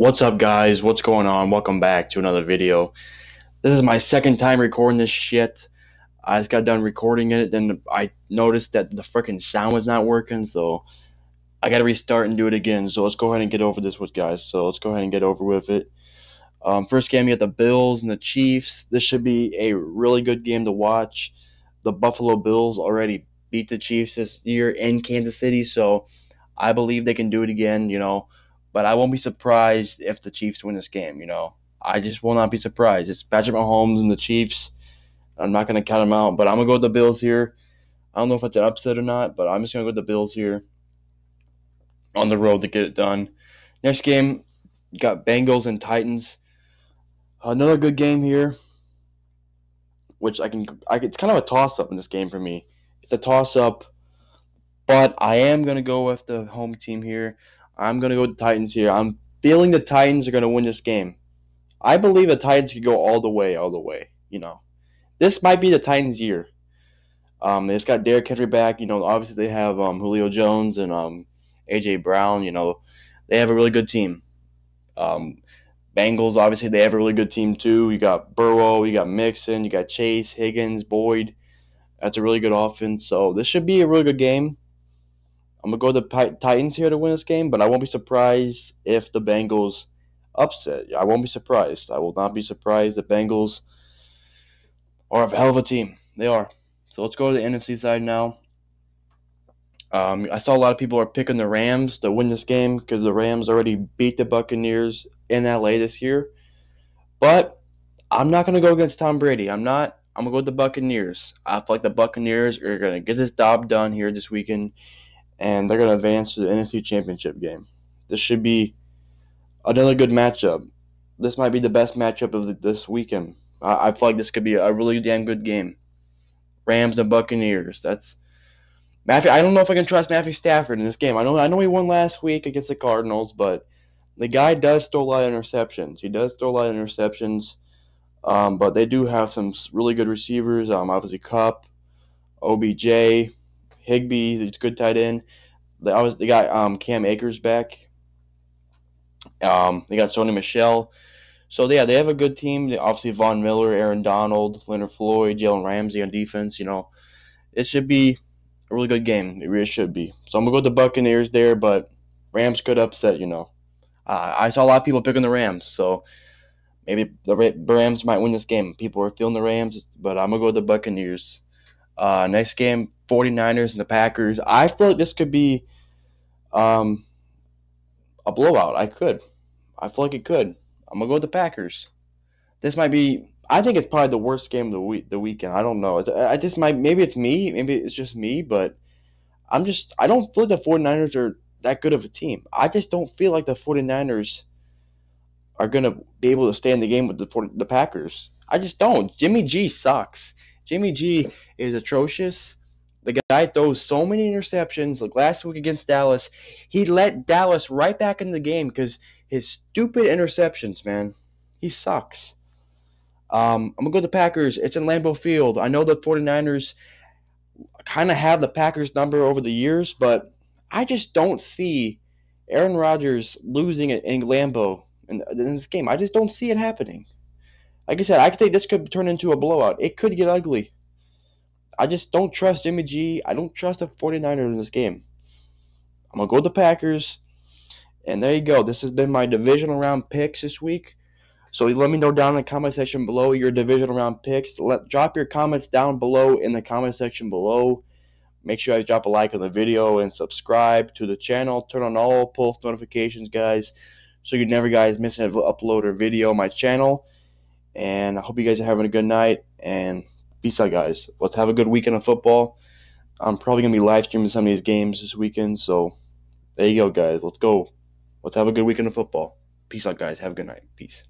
What's up, guys? What's going on? Welcome back to another video. This is my second time recording this shit. I just got done recording it, and I noticed that the freaking sound was not working, so I gotta restart and do it again. So let's go ahead and get over this with guys. So let's go ahead and get over with it. Um, first game, you got the Bills and the Chiefs. This should be a really good game to watch. The Buffalo Bills already beat the Chiefs this year in Kansas City, so I believe they can do it again. You know but I won't be surprised if the Chiefs win this game. You know, I just will not be surprised. It's Patrick Mahomes and the Chiefs. I'm not going to count them out, but I'm going to go with the Bills here. I don't know if it's an upset or not, but I'm just going to go with the Bills here on the road to get it done. Next game, got Bengals and Titans. Another good game here, which I can. I, it's kind of a toss up in this game for me. It's a toss up, but I am going to go with the home team here. I'm going to go with Titans here. I'm feeling the Titans are going to win this game. I believe the Titans could go all the way, all the way. You know, this might be the Titans' year. Um, just got Derrick Henry back. You know, obviously they have um, Julio Jones and um, AJ Brown. You know, they have a really good team. Um, Bengals, obviously, they have a really good team too. You got Burrow, you got Mixon, you got Chase, Higgins, Boyd. That's a really good offense. So this should be a really good game. I'm gonna go the Titans here to win this game, but I won't be surprised if the Bengals upset. I won't be surprised. I will not be surprised. The Bengals are a hell of a team. They are. So let's go to the NFC side now. Um, I saw a lot of people are picking the Rams to win this game because the Rams already beat the Buccaneers in LA this year. But I'm not gonna go against Tom Brady. I'm not. I'm gonna go with the Buccaneers. I feel like the Buccaneers are gonna get this job done here this weekend and they're going to advance to the NFC Championship game. This should be another good matchup. This might be the best matchup of this weekend. I, I feel like this could be a really damn good game. Rams and Buccaneers. That's Matthew. I don't know if I can trust Matthew Stafford in this game. I know I know he won last week against the Cardinals, but the guy does throw a lot of interceptions. He does throw a lot of interceptions. Um, but they do have some really good receivers. Um, obviously Kupp, OBJ, Higbee, he's good tight end. They they got um, Cam Akers back. Um, they got Sony Michel. So yeah, they have a good team. They, obviously, Von Miller, Aaron Donald, Leonard Floyd, Jalen Ramsey on defense. You know, it should be a really good game. It really should be. So I'm gonna go with the Buccaneers there, but Rams could upset. You know, uh, I saw a lot of people picking the Rams, so maybe the Rams might win this game. People are feeling the Rams, but I'm gonna go with the Buccaneers. Uh, next game, 49ers and the Packers. I feel like this could be um, a blowout. I could. I feel like it could. I'm gonna go with the Packers. This might be. I think it's probably the worst game of the week. The weekend. I don't know. I just might. Maybe it's me. Maybe it's just me. But I'm just. I don't feel like the 49ers are that good of a team. I just don't feel like the 49ers are gonna be able to stay in the game with the the Packers. I just don't. Jimmy G sucks. Jimmy G is atrocious. The guy throws so many interceptions. Like last week against Dallas, he let Dallas right back in the game because his stupid interceptions, man. He sucks. Um, I'm going to go to the Packers. It's in Lambeau Field. I know the 49ers kind of have the Packers number over the years, but I just don't see Aaron Rodgers losing it in Lambeau in, in this game. I just don't see it happening. Like I said, I think this could turn into a blowout. It could get ugly. I just don't trust Jimmy G. I don't trust the 49ers in this game. I'm going to go with the Packers. And there you go. This has been my divisional round picks this week. So let me know down in the comment section below your divisional round picks. Let drop your comments down below in the comment section below. Make sure you guys drop a like on the video and subscribe to the channel. Turn on all post notifications, guys, so you never guys miss an upload or video on my channel. And I hope you guys are having a good night. And Peace out, guys. Let's have a good weekend of football. I'm probably going to be live streaming some of these games this weekend. So there you go, guys. Let's go. Let's have a good weekend of football. Peace out, guys. Have a good night. Peace.